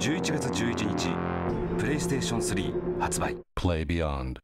11月11日プレイステーション3発売 Play Beyond.